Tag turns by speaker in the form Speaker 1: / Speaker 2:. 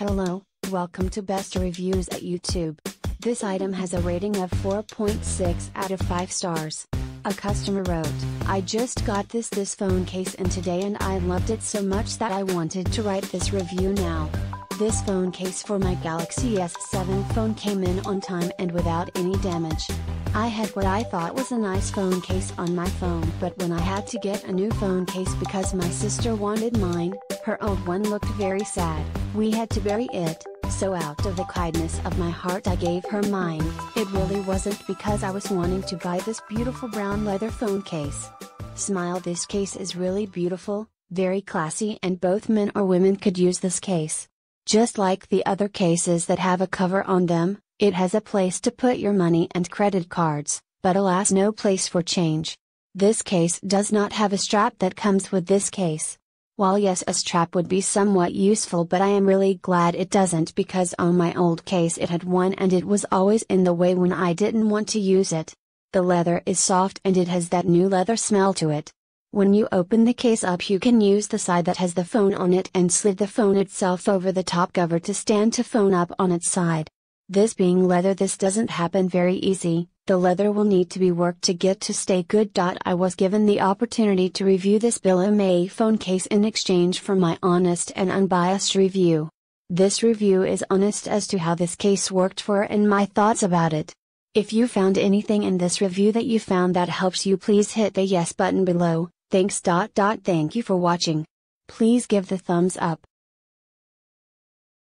Speaker 1: Hello, welcome to Best Reviews at YouTube. This item has a rating of 4.6 out of 5 stars. A customer wrote, I just got this this phone case in today and I loved it so much that I wanted to write this review now. This phone case for my Galaxy S7 phone came in on time and without any damage. I had what I thought was a nice phone case on my phone but when I had to get a new phone case because my sister wanted mine, her old one looked very sad, we had to bury it, so out of the kindness of my heart I gave her mine, it really wasn't because I was wanting to buy this beautiful brown leather phone case. Smile this case is really beautiful, very classy and both men or women could use this case. Just like the other cases that have a cover on them, it has a place to put your money and credit cards, but alas no place for change. This case does not have a strap that comes with this case. While yes a strap would be somewhat useful but I am really glad it doesn't because on my old case it had one and it was always in the way when I didn't want to use it. The leather is soft and it has that new leather smell to it. When you open the case up you can use the side that has the phone on it and slid the phone itself over the top cover to stand to phone up on its side. This being leather this doesn't happen very easy, the leather will need to be worked to get to stay good. I was given the opportunity to review this May phone case in exchange for my honest and unbiased review. This review is honest as to how this case worked for and my thoughts about it. If you found anything in this review that you found that helps you please hit the yes button below, Thanks. Thank you for watching. Please give the thumbs up.